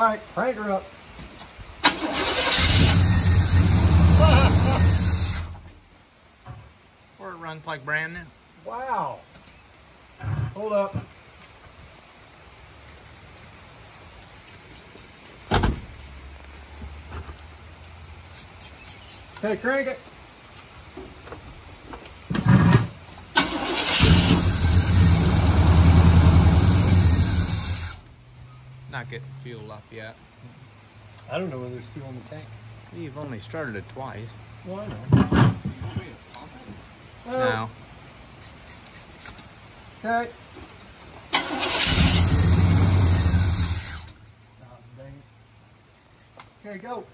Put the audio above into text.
right, crank her up. Or it runs like brand new. Wow. Hold up. Okay, crank it. Getting fuel up yet. I don't know whether there's fuel in the tank. You've only started it twice. Well, I know. Now, Okay. Ah, dang it. Okay, go.